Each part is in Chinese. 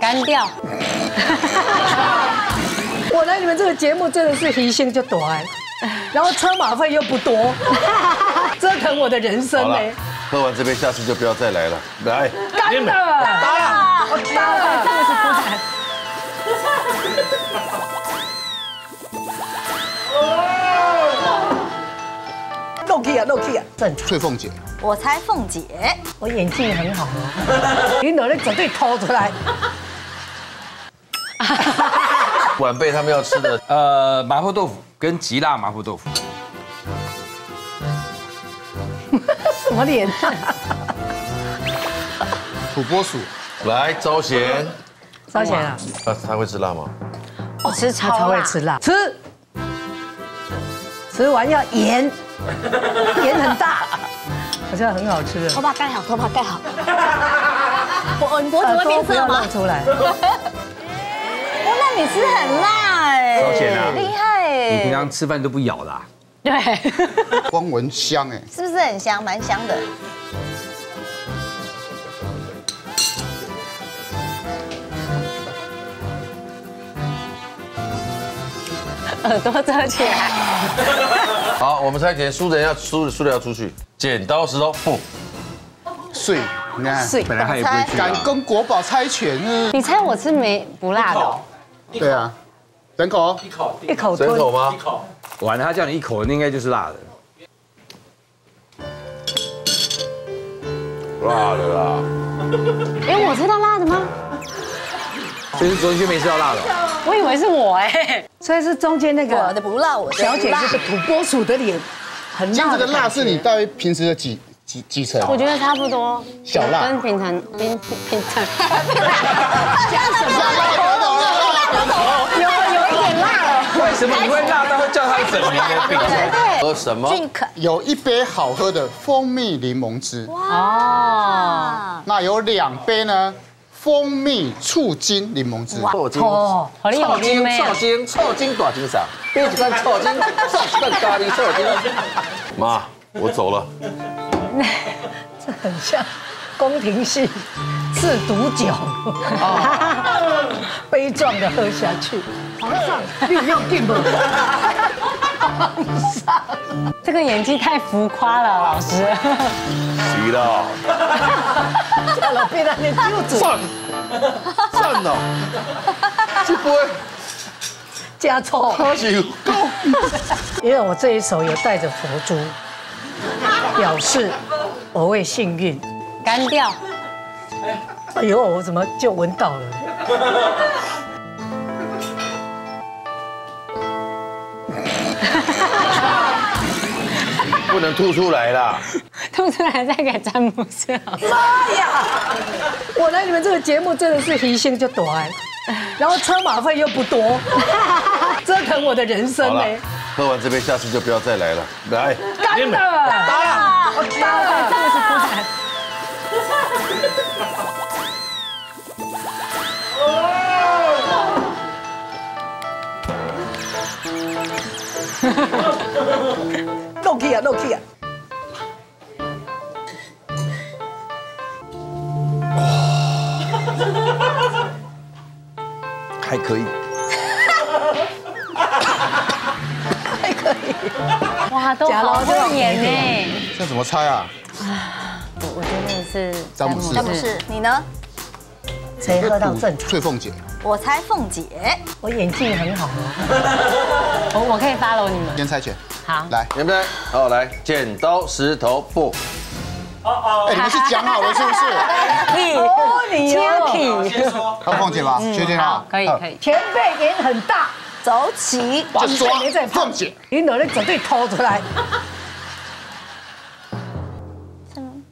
干掉。我来你们这个节目真的是提心就短，然后车马费又不多，折腾我的人生呢。喝完这杯，下次就不要再来了。来，干的，打了，我打了，真的是不惨。漏气啊，漏气啊！正常。翠凤姐，我猜凤姐，我演技很好哦，你努力绝对偷出来。晚辈他们要吃的，呃，麻婆豆腐跟极辣麻婆豆腐。什么脸？土拨鼠，来招贤。招贤啊？他他会吃辣吗？我吃他超辣，才会吃辣。吃，吃完要盐，盐很大，好像很好吃的。头发盖好，头发盖好。我你脖子会变色吗不要露？出来。哇，那你吃很辣哎，招贤啊厉害哎，你平常吃饭都不咬啦？对，光闻香哎，是不是很香？蛮香的。耳朵遮起来。好，我们猜拳，输的人要输的输的要出去。剪刀石头布，碎，你看，碎本来他也不会去敢啊。跟国宝猜拳呢？你猜我吃没不辣的？对啊，整口一口吞。整口吗？完了，他叫你一口，那应该就是辣的。辣的啦。哎，我吃到辣的吗？所以是昨天就没吃到辣的哦。我以为是我哎。所以是中间那我的个不辣，我的小姐这个土拨鼠的脸，很辣。像这个辣是你大约平时的几几几成？我觉得差不多，小辣跟平常平平常 有有一点辣了。为什么你会辣到会叫他的本名的病？喝什么？有一杯好喝的蜂蜜柠檬汁，哇，那有两杯呢蜂蜜醋精柠檬汁。醋精，哦，好厉害，臭精，没有臭精，醋精大精啥？别一罐醋精，臭一罐咖喱醋精。妈，我走了。这很像宫廷戏赐毒酒，悲壮的喝下去。皇上，利用定不？皇上，这个演技太浮夸了，老师。急 了，叫老变那就主算算了，这杯加错，他是够。因为我这一手有带着佛珠，表示我会幸运。干掉。哎呦，我怎么就闻到了？不能吐出来啦。吐出来再给詹姆斯。妈呀！我来你们这个节目真的是提心就短，然后车马费又不多，折腾我的人生呢。喝完这杯，下次就不要再来了。来，干的，打了，我打了，真的是不惨。漏气啊，漏气啊！还可以。还可以。哇，都好会演呢。这怎么猜啊？我我觉得是詹姆斯詹姆斯，你呢？谁喝到正常？翠凤姐，我猜凤姐，我演技很好哦。我我可以 follow 你们。先猜拳，好，来，对不对？好，来，剪刀石头布。哦哦哎，你们是讲好了是不是？哦，你哦，Chucky，要凤姐吗？确定好啊，，可以可以。前辈脸很大，走起，就抓没在胖凤姐，你努力绝对掏出来。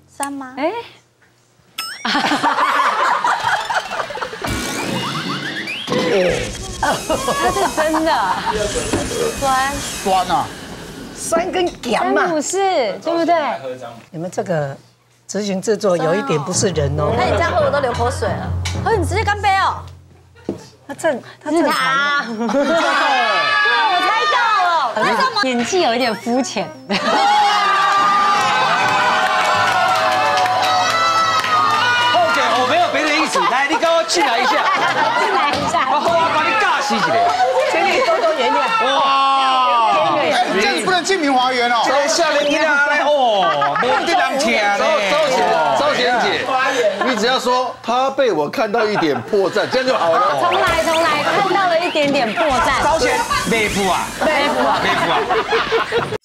三吗？哎，他是真的，酸，酸啊！酸跟咸嘛，詹姆士对不对？你们这个执行制作有一点不是人哦。那你这样喝我都流口水了。喝你直接干杯哦。他正他是正常，他，对，我猜到了。演技有一点肤浅。OK，我没有别的意思，来，你跟我进来一下，把你尬死起来。请你多多原谅。哇！哎，这样子不能进明华园哦。招少年囡仔哦，无得人听招招贤招贤姐，你只要说他被我看到一点破绽，这样就好了。重来重来，看到了一点点破绽。招贤妹夫啊，对不？妹夫啊，